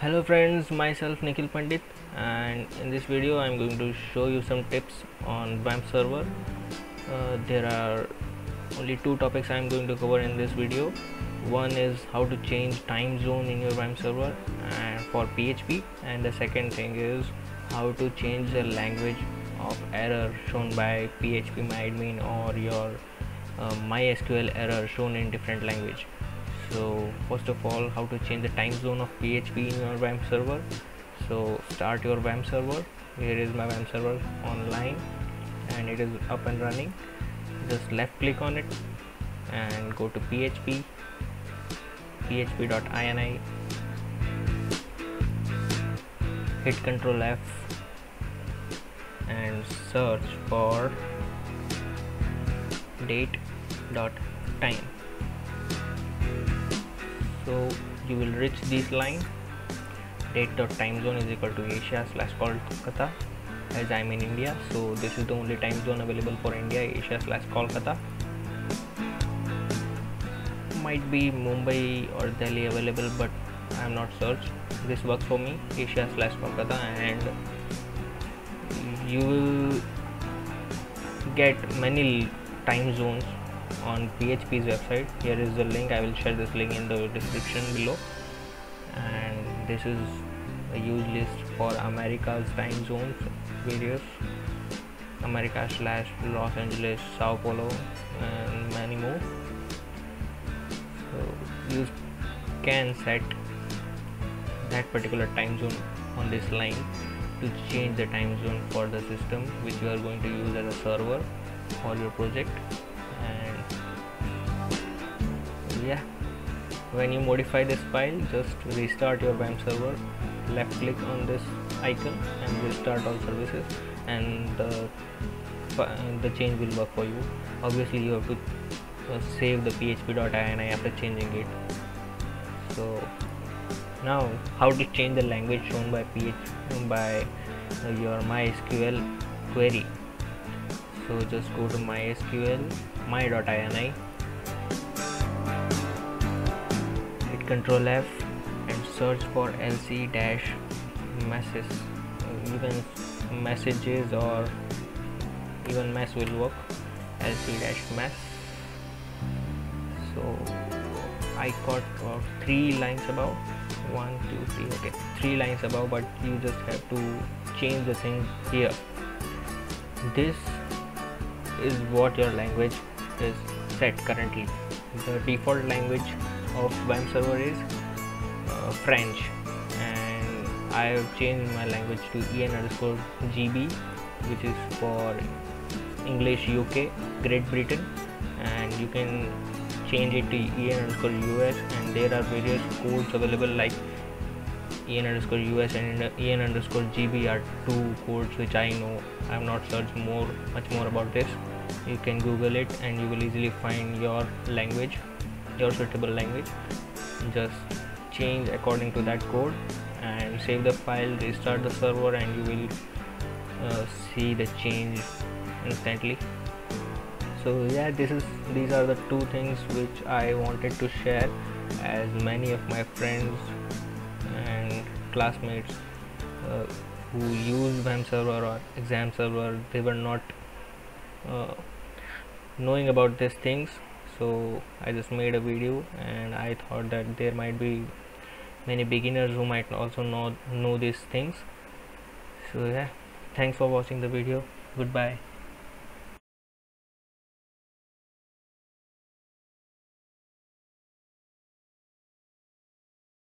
hello friends myself nikhil pandit and in this video i'm going to show you some tips on wamp server. Uh, there are only two topics i'm going to cover in this video. One is how to change time zone in your wamp server and for php and the second thing is how to change the language of error shown by php myadmin or your uh, mysql error shown in different language so first of all how to change the time zone of php in your wamp server. So start your wamp server. Here is my wamp server online and it is up and running. Just left click on it and go to php php.ini hit ctrl f and search for date dot time so you will reach this line date dot time zone is equal to asia slash kolkata as i'm in india so this is the only time zone available for india asia slash kolkata might be mumbai or delhi available but i'm not searched this works for me asia slash kolkata and you will get many time zones on php's website. Here is the link. I will share this link in the description below. And this is a huge list for america's time zones various america slash los angeles sao paulo and many more. So you can set that particular time zone on this line to change the time zone for the system which you are going to use as a server for your project yeah. When you modify this file just restart your WAMP server left click on this icon and restart all services and the the change will work for you. Obviously you have to uh, save the php.ini after changing it. So now how to change the language shown by php by uh, your mysql query. So just go to mysql my.ini control F and search for LC dash messages even messages or even mess will work. LC dash mess. So I got uh, three lines above. One two three okay three lines above but you just have to change the thing here. This is what your language is set currently. The default language of WAMP server is uh, French. And I have changed my language to en underscore GB which is for English UK Great Britain. And you can change it to en underscore US and there are various codes available like en underscore US and en underscore GB are two codes which I know. I have not searched more much more about this. You can google it and you will easily find your language your suitable language. Just change according to that code and save the file restart the server and you will uh, see the change instantly. So yeah this is these are the two things which i wanted to share as many of my friends and classmates uh, who use WAMP server or XAMPP server. They were not uh, knowing about these things so I just made a video and I thought that there might be many beginners who might also know know these things. So yeah. Thanks for watching the video. Goodbye